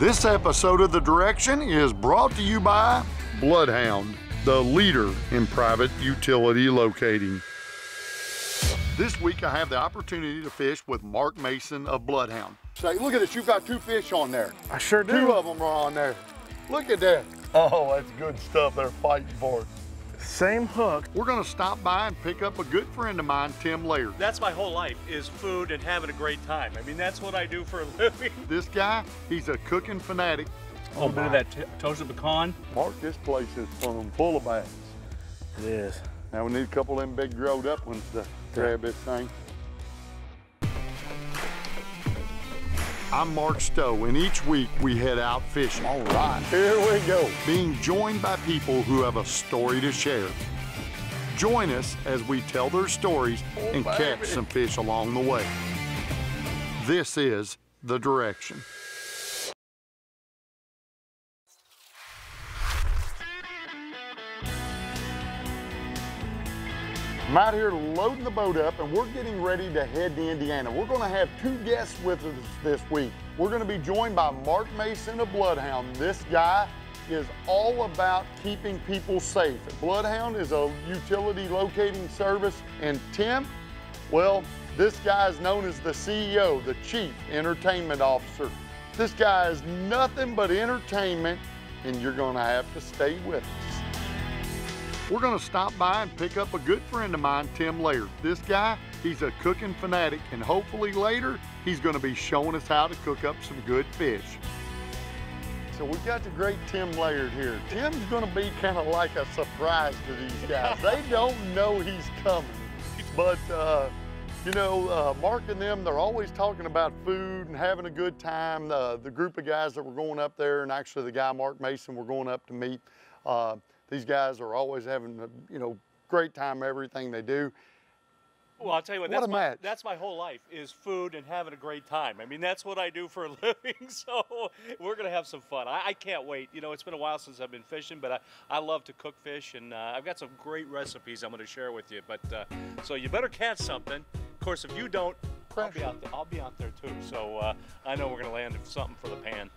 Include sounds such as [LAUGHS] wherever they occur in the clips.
This episode of The Direction is brought to you by Bloodhound, the leader in private utility locating. This week I have the opportunity to fish with Mark Mason of Bloodhound. Say, look at this, you've got two fish on there. I sure do. Two of them are on there. Look at that. Oh, that's good stuff they're fighting for. Same hook. We're gonna stop by and pick up a good friend of mine, Tim Laird. That's my whole life, is food and having a great time. I mean, that's what I do for a living. [LAUGHS] This guy, he's a cooking fanatic. A little bit of that t- toasted pecan. Mark, this place is full full of bass. It is. Now we need a couple of them big growed up ones to grab this thing. I'm Mark Stowe, and each week we head out fishing. All right, here we go. Being joined by people who have a story to share. Join us as we tell their stories oh, and catch some fish along the way. This is The Direction. I'm out here loading the boat up and we're getting ready to head to Indiana. We're gonna have two guests with us this week. We're gonna be joined by Mark Mason of Bloodhound. This guy is all about keeping people safe. Bloodhound is a utility locating service and Tim, well, this guy is known as the CEO, the Chief Entertainment Officer. This guy is nothing but entertainment and you're gonna have to stay with us. We're gonna stop by and pick up a good friend of mine, Tim Laird. This guy, he's a cooking fanatic, and hopefully later, he's gonna be showing us how to cook up some good fish. So we've got the great Tim Laird here. Tim's gonna be kind of like a surprise to these guys. they [LAUGHS] don't know he's coming, but uh, you know, uh, Mark and them, they're always talking about food and having a good time. Uh, the group of guys that were going up there, and actually the guy, Mark Mason, we're going up to meet. Uh, these guys are always having a, you know, great time everything they do. Well, I'll tell you what, What that's, a my, that's my whole life, is food and having a great time. I mean, that's what I do for a [LAUGHS] living, so we're going to have some fun. I, I can't wait. You know, it's been a while since I've been fishing, but I, I love to cook fish, and uh, I've got some great recipes I'm going to share with you. But uh, So you better catch something. Of course, if you don't, I'll be out there, I'll be out there too. So uh, I know we're going to land something for the pan.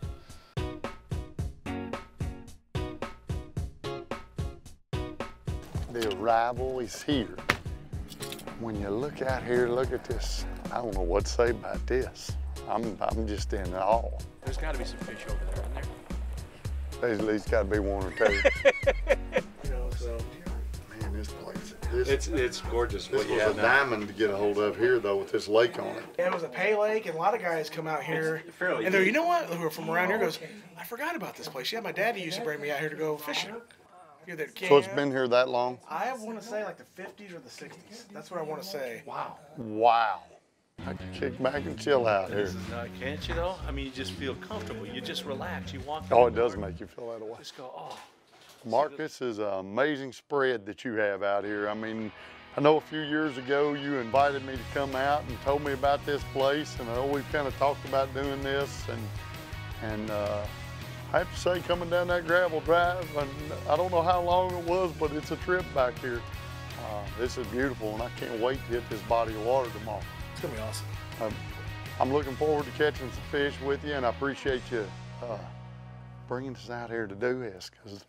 The arrival is here. When you look out here, look at this. I don't know what to say about this. I'm, I'm just in awe. There's got to be some fish over there, isn't there? There's at least got to be one or two. You know, so. Man, this place, this, It's, it's gorgeous this what you was a have now. diamond to get a hold of here, though, with this lake on it. And it was a pay lake, and a lot of guys come out here. fairly and they're, you know what? Who are from around here oh, goes, I forgot about this place. Yeah, my daddy used to bring me out here to go fishing. Here that So it's been here that long? I want to say like the 50s or the 60s. That's what I want to say. Wow. Wow. I can kick back and chill out here. Uh, can't you though? I mean, you just feel comfortable. You just relax. You walk. Oh, it does make you feel that way. Just go, oh. Mark, this is an amazing spread that you have out here. I mean, I know a few years ago you invited me to come out and told me about this place, and I know we've kind of talked about doing this, and and uh, I have to say, coming down that gravel drive, and I don't know how long it was, but it's a trip back here. Uh, this is beautiful, and I can't wait to hit this body of water tomorrow. It's going to be awesome. Um, I'm looking forward to catching some fish with you, and I appreciate you uh, bringing us out here to do this because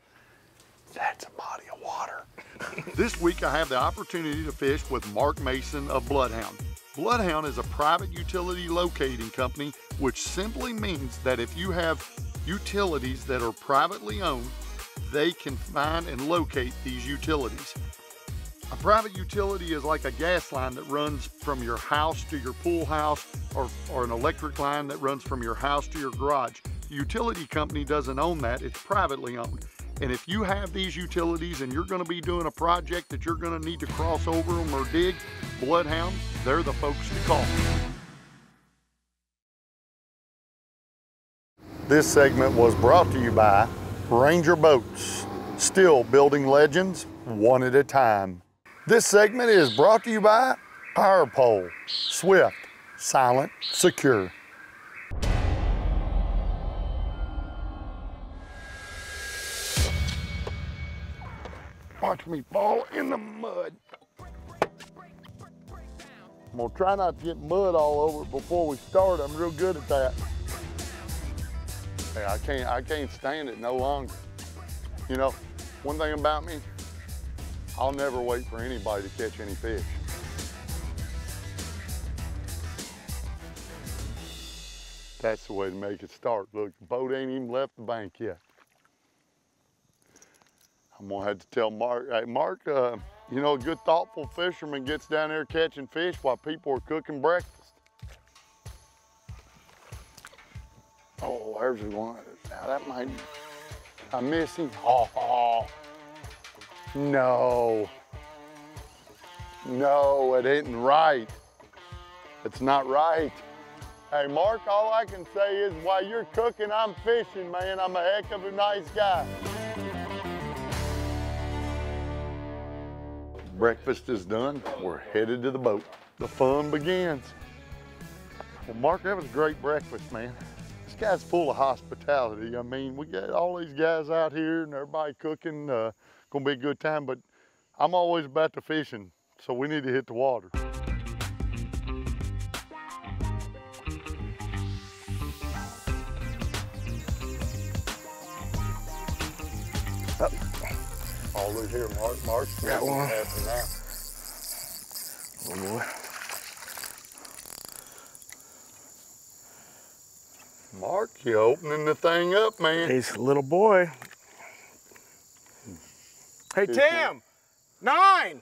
that's a body of water. [LAUGHS] this week, I have the opportunity to fish with Mark Mason of Bloodhound. Bloodhound is a private utility locating company, which simply means that if you have utilities that are privately owned, they can find and locate these utilities. A private utility is like a gas line that runs from your house to your pool house or, or an electric line that runs from your house to your garage. The utility company doesn't own that, it's privately owned. And if you have these utilities and you're gonna be doing a project that you're gonna need to cross over them or dig, Bloodhound, they're the folks to call. This segment was brought to you by Ranger Boats, still building legends one at a time. This segment is brought to you by Power Pole, swift, silent, secure. Watch me fall in the mud. I'm gonna try not to get mud all over before we start. I'm real good at that. Hey, I can't, I can't stand it no longer. You know, one thing about me, I'll never wait for anybody to catch any fish. That's the way to make it start. Look, the boat ain't even left the bank yet. I'm gonna have to tell Mark, hey, Mark, uh, you know, a good thoughtful fisherman gets down there catching fish while people are cooking breakfast. Oh, there's one. Now that might, I miss him. Oh, no. No, it isn't right. It's not right. Hey, Mark, all I can say is while you're cooking, I'm fishing, man. I'm a heck of a nice guy. Breakfast is done. We're headed to the boat. The fun begins. Well, Mark, that was a great breakfast, man. This guy's full of hospitality. I mean, we got all these guys out here and everybody cooking. Uh, gonna be a good time, but I'm always about to fishing, so we need to hit the water. Oh, look here, Mark. Mark's Got one. happy now. Oh boy. Mark, you opening the thing up, man. He's a little boy. Hey, Good Tim! Nine!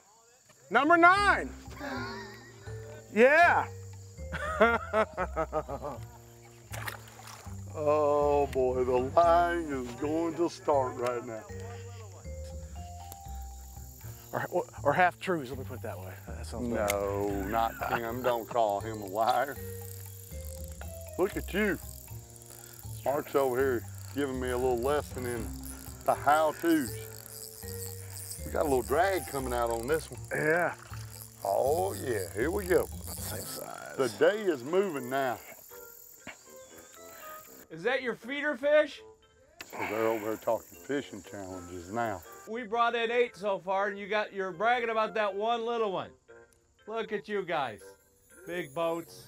Number nine! Yeah! [LAUGHS] Oh boy, the line is going to start right now. Or, or, half truths, let me put it that way. That better. No, not Tim. Don't call him a liar. Look at you. Mark's over here giving me a little lesson in the how-tos. We got a little drag coming out on this one. Yeah. Oh yeah, here we go. Same size. The day is moving now. Is that your feeder fish? So they're over there talking fishing challenges now. We brought in eight so far, and you got you're bragging about that one little one. Look at you guys, big boats.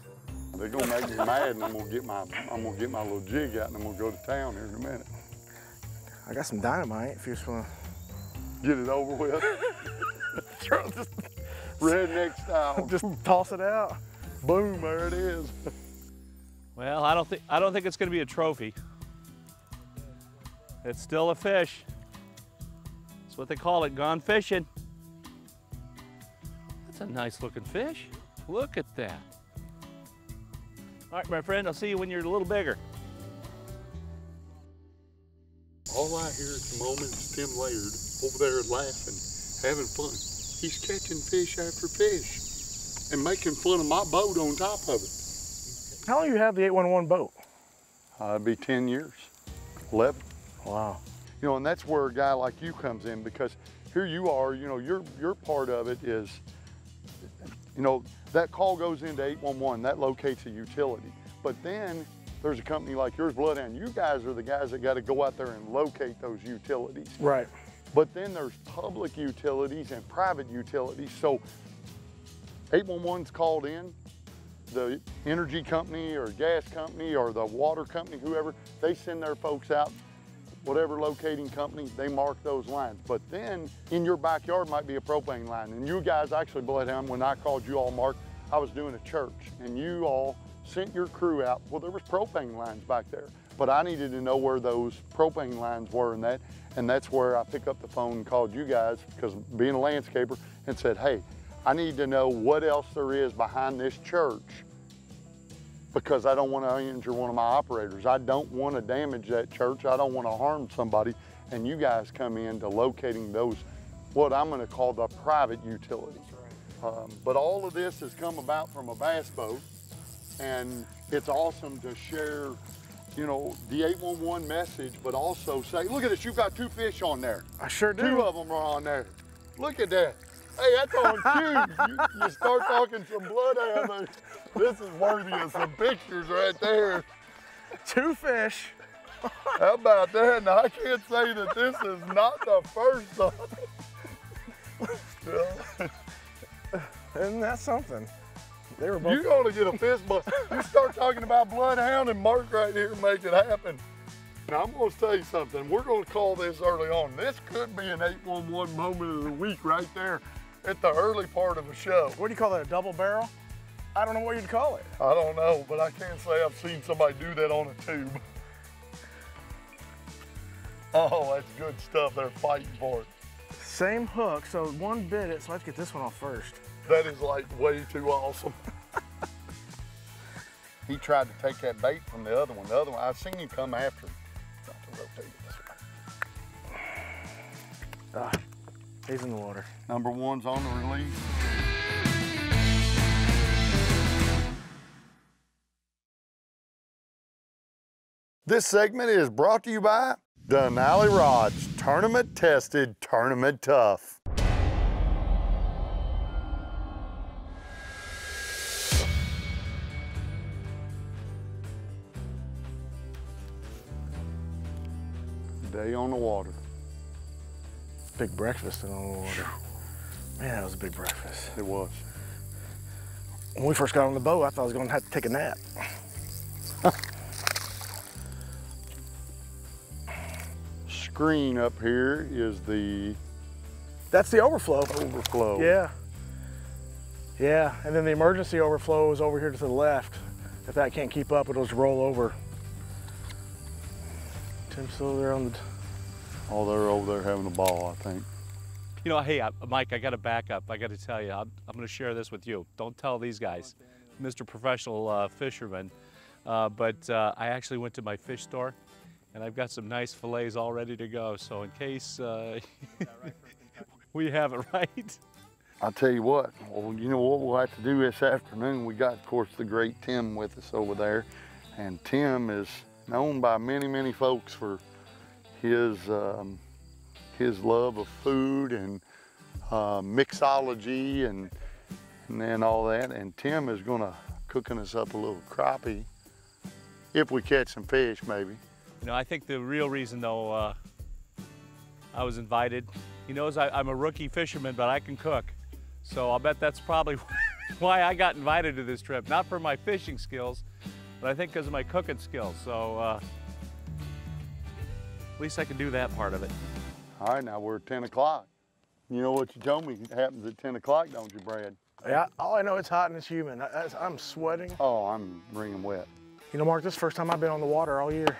They're gonna make me mad, and I'm gonna get my I'm gonna get my little jig out, and I'm gonna go to town here in a minute. I got some dynamite if you just want to Get it over with. [LAUGHS] just, Redneck style. [LAUGHS] just toss it out. Boom, there it is. Well, I don't think I don't think it's going to be a trophy. It's still a fish. That's what they call it, gone fishing. That's a nice looking fish. Look at that. All right, my friend, I'll see you when you're a little bigger. All I hear at the moment is Tim Laird over there laughing, having fun. He's catching fish after fish and making fun of my boat on top of it. How long you have the 811 boat? Uh, it'd be 10 years, 11. Wow. You know, and that's where a guy like you comes in because here you are, you know, your, your part of it is, you know, that call goes into 811, that locates a utility. But then there's a company like yours, Bloodhound, you guys are the guys that got to go out there and locate those utilities. Right. But then there's public utilities and private utilities. So 811's called in, the energy company or gas company or the water company, whoever, they send their folks out, whatever locating company, they mark those lines. But then in your backyard might be a propane line. And you guys actually, Bloodhound, when I called you all, Mark, I was doing a church and you all sent your crew out. Well, there was propane lines back there, but I needed to know where those propane lines were and that, and that's where I picked up the phone and called you guys because being a landscaper and said, hey, I need to know what else there is behind this church because I don't want to injure one of my operators. I don't want to damage that church. I don't want to harm somebody. And you guys come in to locating those, what I'm going to call the private utilities. Um, but all of this has come about from a bass boat, and it's awesome to share, you know, the 811 message, but also say, look at this, you've got two fish on there. I sure do. Two of them are on there. Look at that. Hey, that's on cue. You, you start talking some bloodhound. This is worthy of some pictures right there. Two fish. How about that? Now, I can't say that this is not the first it. Isn't that something? They were both. You're gonna get a fist bump. You start talking about bloodhound and Mark right here make it happen. Now I'm gonna tell you something. We're gonna call this early on. This could be an 811 moment of the week right there at the early part of the show. What do you call that, a double barrel? I don't know what you'd call it. I don't know, but I can't say I've seen somebody do that on a tube. [LAUGHS] Oh, that's good stuff. They're fighting for it. Same hook, so one bit it, so let's get this one off first. That is like way too awesome. [LAUGHS] he tried to take that bait from the other one. The other one, I've seen him come after. him. Got to rotate it this way. Ah, he's in the water. Number one's on the release. This segment is brought to you by Denali Rods, tournament tested, tournament tough. Day on the water. Big breakfast in the water. Man, that was a big breakfast. It was. When we first got on the boat, I thought I was gonna have to take a nap. [LAUGHS] Screen up here is the That's the overflow. overflow. Yeah. Yeah, and then the emergency overflow is over here to the left. If that can't keep up, it'll just roll over. Tim's still there on the, Oh, they're over there having a ball, I think. You know, hey, Mike, I got to back up. I got to tell you, I'm, I'm going to share this with you. Don't tell these guys, Mr. Professional uh, Fisherman. Uh, but uh, I actually went to my fish store, and I've got some nice fillets all ready to go. So in case uh, [LAUGHS] we have it [LAUGHS] right. I'll tell you what, well, you know what we'll have to do this afternoon? We got, of course, the great Tim with us over there. And Tim is known by many, many folks for his, um, his love of food and uh, mixology and, and then all that. And Tim is gonna cooking us up a little crappie if we catch some fish, maybe. You know, I think the real reason, though, uh, I was invited. He knows I, I'm a rookie fisherman, but I can cook. So I'll bet that's probably [LAUGHS] why I got invited to this trip. Not for my fishing skills, but I think because of my cooking skills. So uh, at least I can do that part of it. All right, now we're at 10 o'clock. You know what you told me happens at 10 o'clock, don't you, Brad? yeah, all I know it's hot and it's humid. I, I- I'm sweating. Oh, I'm wringing wet. You know, Mark, this is the first time I've been on the water all year.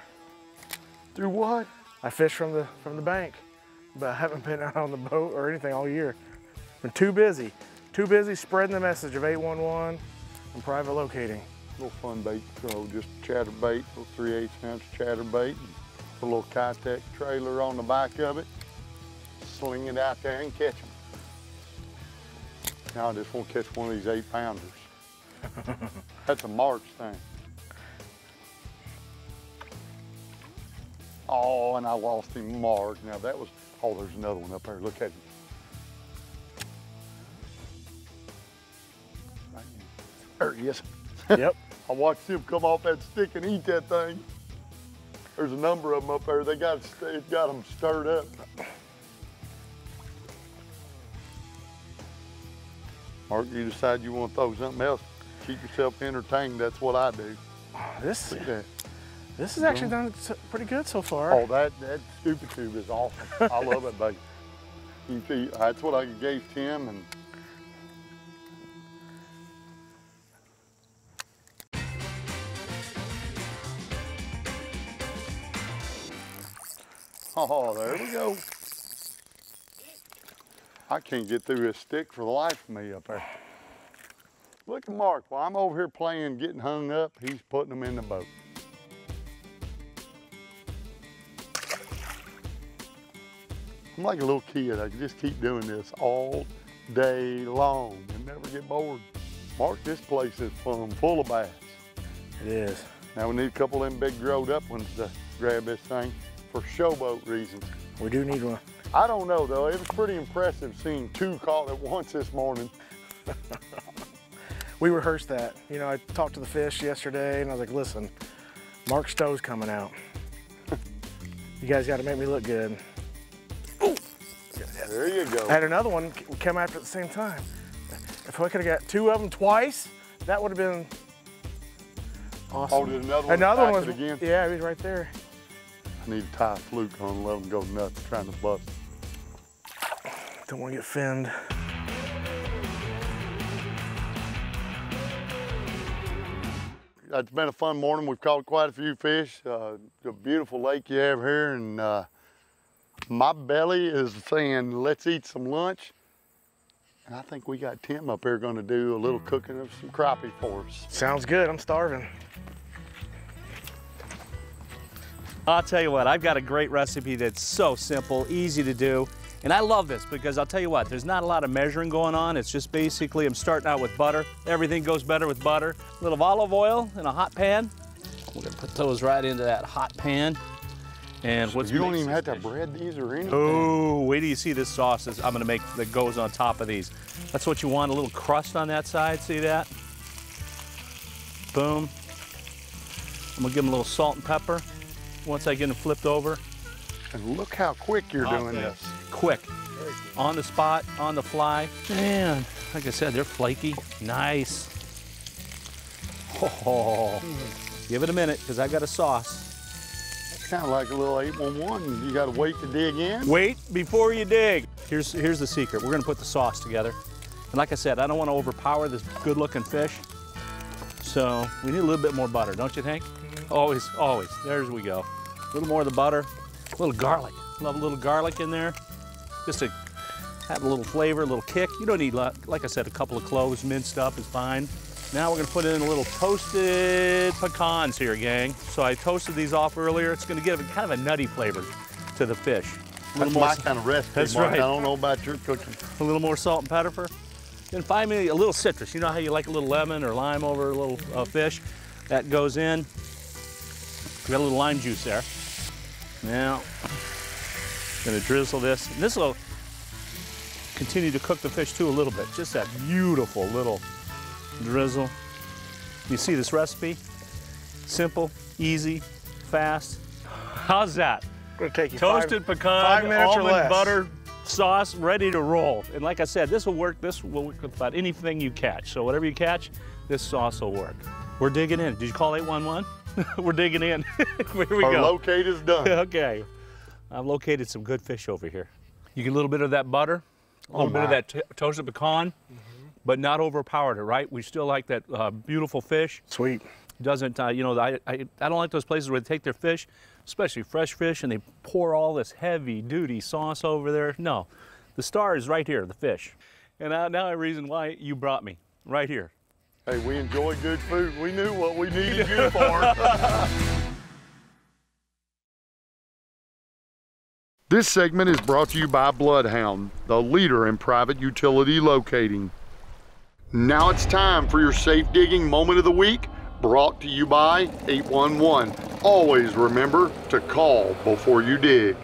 Through what? I fish from the from the bank, but I haven't been out on the boat or anything all year. Been too busy, too busy spreading the message of 811 and private locating. little fun bait to throw, just chatter bait, little 3 8 ounce chatter bait. A little Keitech trailer on the back of it. Sling it out there and catch them. Now I just want to catch one of these eight pounders. [LAUGHS] That's a March thing. Oh, and I lost him Mark. Now that was, oh, there's another one up there. Look at him. Right there he is. yep. [LAUGHS] I watched him come off that stick and eat that thing. There's a number of them up there. They got it got them stirred up. Mark, you decide you want to throw something else. Keep yourself entertained. That's what I do. This this has actually mm-hmm. done pretty good so far. Oh, that that stupid tube is awesome. I love it, baby. [LAUGHS] You see, that's what I gave Tim, and oh, there we go. I can't get through this stick for the life of me up there. Look at Mark. While I'm over here playing, getting hung up, he's putting them in the boat. I'm like a little kid. I can just keep doing this all day long and never get bored. Mark, this place is full, full of bass. It is. Now we need a couple of them big growed up ones to grab this thing for showboat reasons. We do need one. I don't know though, it was pretty impressive seeing two caught at once this morning. [LAUGHS] We rehearsed that. You know, I talked to the fish yesterday and I was like, listen, Mark Stowe's coming out. you guys got to make me look good. There you go. I had another one come after at the same time. If I could have got two of them twice, that would have been oh, awesome. Oh, another one Another one was again? Yeah, he was right there. Need to tie a fluke on and let them go nuts trying to bust. Don't want to get finned. It's been a fun morning. We've caught quite a few fish. Uh, a beautiful lake you have here, and uh, my belly is saying, let's eat some lunch. And I think we got Tim up here going to do a little cooking of some crappie for us. Sounds good. I'm starving. I'll tell you what, I've got a great recipe that's so simple, easy to do. And I love this because I'll tell you what, there's not a lot of measuring going on. It's just basically, I'm starting out with butter. Everything goes better with butter. A little olive oil in a hot pan. We're gonna put those right into that hot pan. And what's You don't even have to bread these or anything. Oh, wait till you see this sauce I'm gonna make that goes on top of these. That's what you want, a little crust on that side, see that? Boom. I'm gonna give them a little salt and pepper once I get them flipped over. And look how quick you're doing this. Quick, on the spot, on the fly. Man, like I said, they're flaky, nice. Oh, give it a minute, because I got a sauce. Kind of like a little 811. You got to wait to dig in. Wait before you dig. Here's, here's the secret. We're gonna put the sauce together. And like I said, I don't wanna overpower this good looking fish. So we need a little bit more butter, don't you think? Always, always. There's we go. A little more of the butter, a little garlic. Love a little garlic in there. Just to have a little flavor, a little kick. You don't need, like I said, a couple of cloves minced up is fine. Now we're gonna put in a little toasted pecans here, gang. So I toasted these off earlier. It's gonna give kind of a nutty flavor to the fish. A That's little more my kind of recipe, That's Mark. right. I don't know about your cooking. a little more salt and pepper. Then finally, a little citrus. You know how you like a little lemon or lime over a little uh, fish? That goes in. We got a little lime juice there. Now, gonna drizzle this. And this will continue to cook the fish too a little bit. Just that beautiful little drizzle. You see this recipe? Simple, easy, fast. How's that? Gonna take you five- Toasted pecan, five minutes or almond butter sauce ready to roll. And like I said, this will work. This will work with about anything you catch. So whatever you catch, this sauce will work. We're digging in. Did you call 811? [LAUGHS] We're digging in. [LAUGHS] Here we Our go. locate is done. [LAUGHS] okay. I've located some good fish over here. You get a little bit of that butter, a little bit of Oh, that toasted pecan, but not overpowered it, right? We still like that uh, beautiful fish Sweet. doesn't uh, you know I, I, I don't like those places where they take their fish especially fresh fish and they pour all this heavy duty sauce over there no the star is right here the fish and now, now I reason why you brought me right here Hey, we enjoy good food. We knew what we needed you [LAUGHS] for. this segment is brought to you by Bloodhound, the leader in private utility locating. Now it's time for your safe digging moment of the week, brought to you by 811. Always remember to call before you dig.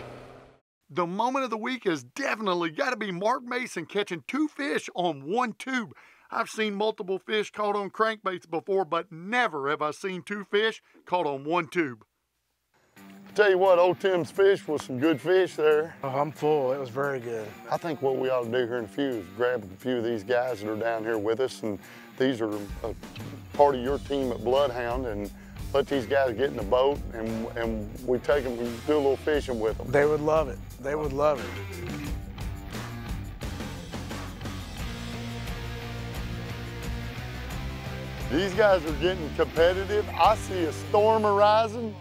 The moment of the week has definitely got to be Mark Mason catching two fish on one tube. I've seen multiple fish caught on crankbaits before, but never have I seen two fish caught on one tube. Tell you what, old Tim's fish was some good fish there. Oh, I'm full. It was very good. I think what we ought to do here in a few is grab a few of these guys that are down here with us, and these are a part of your team at Bloodhound, and let these guys get in the boat, and, and we take them and do a little fishing with them. They would love it. They would love it. These guys are getting competitive. I see a storm arising.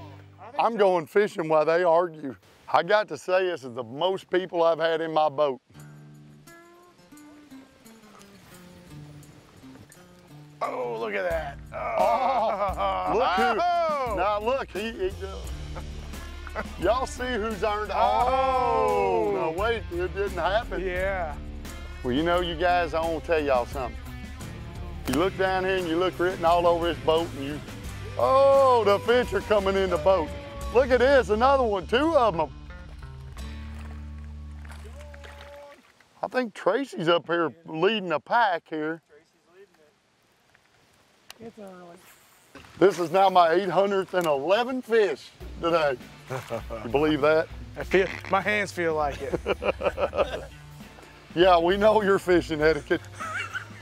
I'm going fishing while they argue. I got to say, this is the most people I've had in my boat. Oh, look at that. Oh, oh. look who. Oh! Now look, he, he Y'all see who's earned. Oh, no, wait, it didn't happen. Yeah. Well, you know, you guys, I want to tell y'all something. You look down here and you look written all over this boat and you, oh, the fish are coming in the boat. Look at this, another one, two of them. I think Tracy's up here leading the pack here. It's early. This is now my 811 fish today. [LAUGHS] You believe that? I feel my hands feel like it. [LAUGHS] Yeah, we know your fishing etiquette.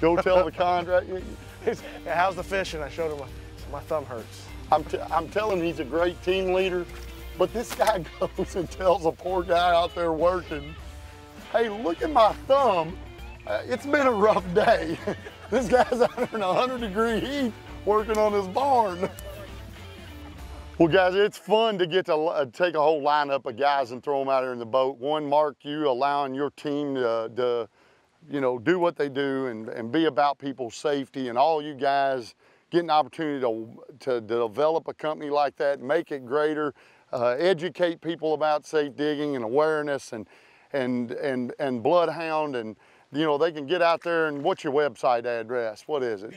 Go tell the contract. It's- How's the fishing? I showed him my, my thumb hurts. I'm, t- I'm telling you, he's a great team leader. But this guy [LAUGHS] goes and tells a poor guy out there working, hey, look at my thumb. Uh, it's been a rough day. [LAUGHS] this guy's out in 100 degree heat working on his barn. Well, guys, it's fun to get to uh, take a whole lineup of guys and throw them out here in the boat. One, Mark, you allowing your team to, to you know, do what they do and, and be about people's safety and all you guys getting an opportunity to, to develop a company like that, make it greater, uh, educate people about safe digging and awareness and, and, and, and bloodhound and, you know, they can get out there and what's your website address? What is it?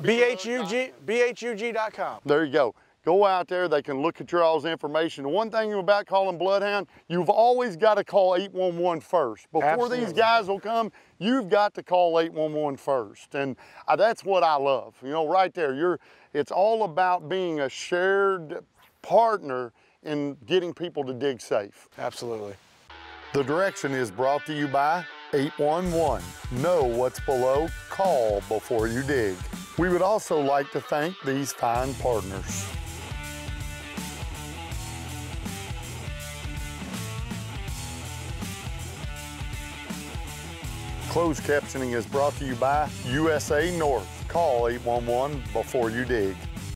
BHUG, BHUG.com. There you go. Go out there, they can look at your all's information. One thing about calling Bloodhound, you've always got to call 811 first. Before Absolutely. these guys will come, you've got to call 811 first. And uh, that's what I love. You know, right there, you're, it's all about being a shared partner in getting people to dig safe. Absolutely. The direction is brought to you by 811. Know what's below, call before you dig. We would also like to thank these fine partners. Closed captioning is brought to you by USA North. Call 811 before you dig.